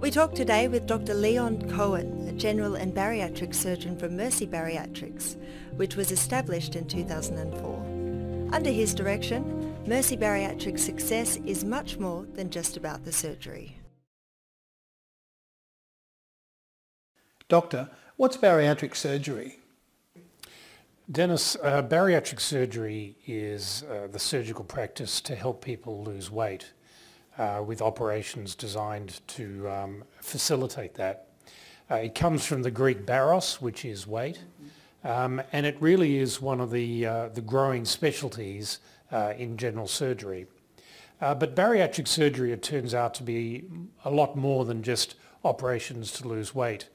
We talk today with Dr. Leon Cohen, a general and bariatric surgeon from Mercy Bariatrics, which was established in 2004. Under his direction, Mercy Bariatrics' success is much more than just about the surgery. Doctor, what's bariatric surgery? Dennis, uh, bariatric surgery is uh, the surgical practice to help people lose weight uh, with operations designed to um, facilitate that. Uh, it comes from the Greek baros, which is weight, um, and it really is one of the, uh, the growing specialties uh, in general surgery. Uh, but bariatric surgery, it turns out to be a lot more than just operations to lose weight.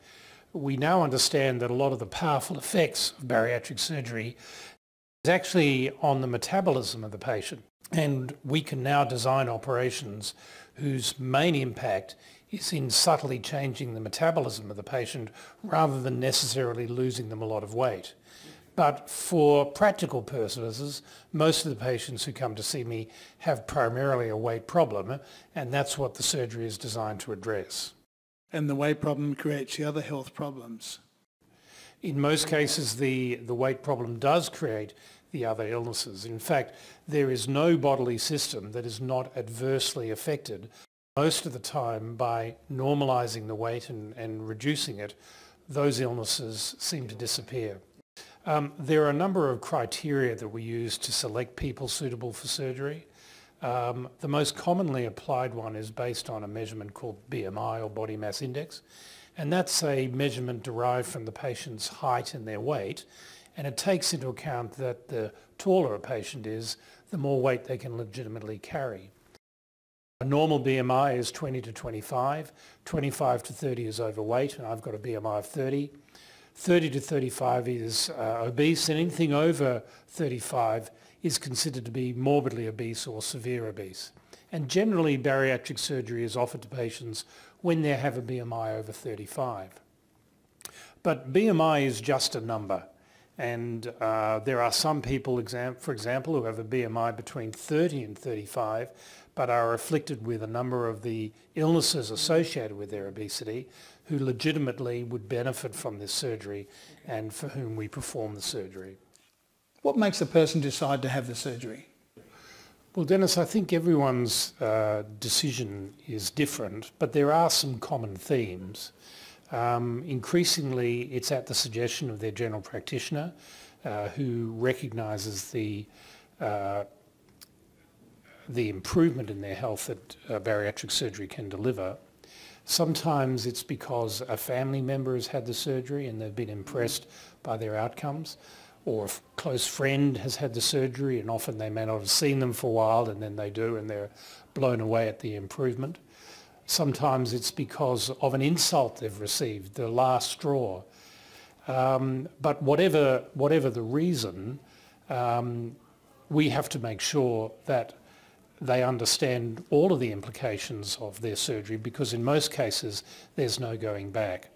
We now understand that a lot of the powerful effects of bariatric surgery is actually on the metabolism of the patient. And we can now design operations whose main impact is in subtly changing the metabolism of the patient rather than necessarily losing them a lot of weight. But for practical purposes, most of the patients who come to see me have primarily a weight problem, and that's what the surgery is designed to address. And the weight problem creates the other health problems. In most cases, the, the weight problem does create the other illnesses. In fact, there is no bodily system that is not adversely affected most of the time by normalizing the weight and, and reducing it, those illnesses seem to disappear. Um, there are a number of criteria that we use to select people suitable for surgery. Um, the most commonly applied one is based on a measurement called BMI or body mass index. And that's a measurement derived from the patient's height and their weight and it takes into account that the taller a patient is, the more weight they can legitimately carry. A normal BMI is 20 to 25, 25 to 30 is overweight, and I've got a BMI of 30. 30 to 35 is uh, obese, and anything over 35 is considered to be morbidly obese or severe obese. And generally, bariatric surgery is offered to patients when they have a BMI over 35. But BMI is just a number. And uh, there are some people, exam- for example, who have a BMI between 30 and 35, but are afflicted with a number of the illnesses associated with their obesity, who legitimately would benefit from this surgery and for whom we perform the surgery. What makes a person decide to have the surgery? Well, Dennis, I think everyone's uh, decision is different, but there are some common themes. Um, increasingly, it's at the suggestion of their general practitioner uh, who recognises the uh, the improvement in their health that uh, bariatric surgery can deliver. Sometimes it's because a family member has had the surgery and they've been impressed by their outcomes, or a close friend has had the surgery and often they may not have seen them for a while and then they do and they're blown away at the improvement. Sometimes it's because of an insult they've received, the last straw. Um, but whatever, whatever the reason, um, we have to make sure that they understand all of the implications of their surgery because in most cases there's no going back.